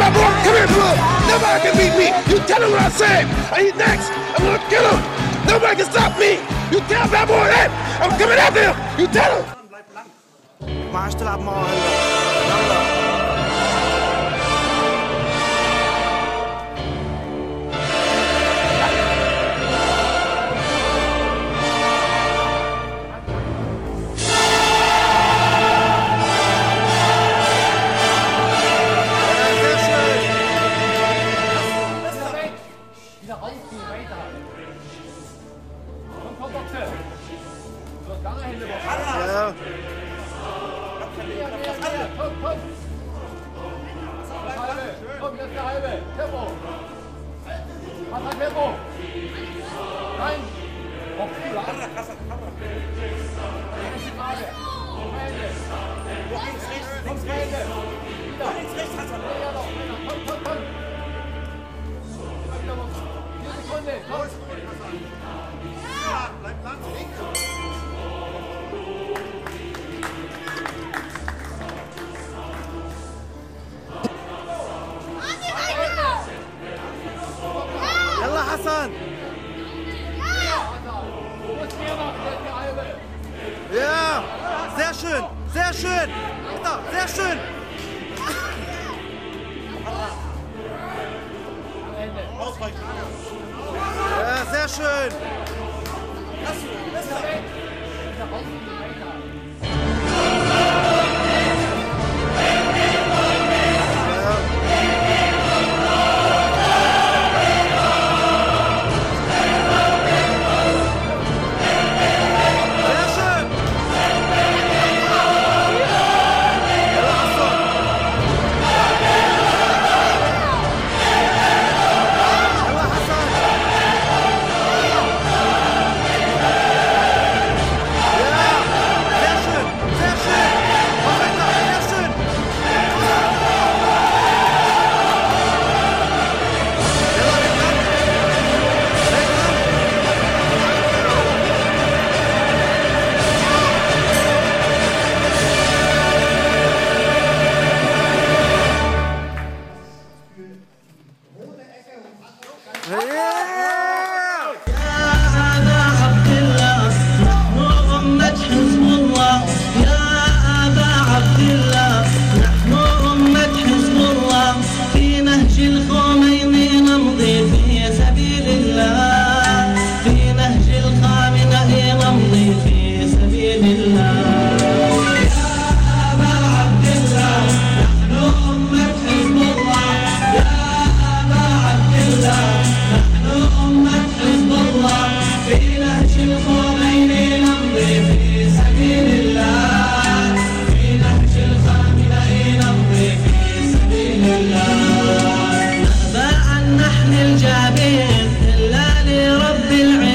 my boy. Come here, bro. Nobody can beat me. You tell him what I say. Are you next. I'm gonna kill him. Nobody can stop me. You tell that boy that. I'm coming after him. You tell him. Ja. Komm, komm. Das halbe. Komm, das ist der halbe. Tempo. Was hat Tempo? Nein. Hopp, Kamera, Kamera. Das ist die Frage. Links, rechts, links, rechts. Links, rechts, Hassan. Ja, noch. Komm, komm, komm. Vier Sekunden. Los. Sehr schön. Da, sehr schön. Am Ende. Ja, sehr schön. الجابين إلا لرب العين